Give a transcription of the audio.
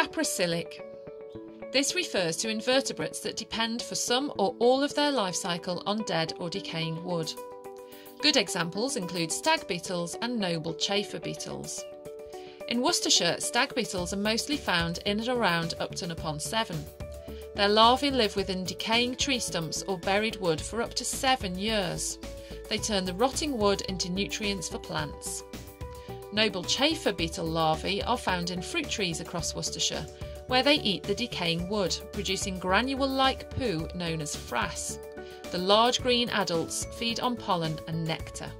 Saproxylic. This refers to invertebrates that depend for some or all of their life cycle on dead or decaying wood. Good examples include stag beetles and noble chafer beetles. In Worcestershire, stag beetles are mostly found in and around Upton upon Severn. Their larvae live within decaying tree stumps or buried wood for up to seven years. They turn the rotting wood into nutrients for plants. Noble chafer beetle larvae are found in fruit trees across Worcestershire, where they eat the decaying wood, producing granule-like poo known as frass. The large green adults feed on pollen and nectar.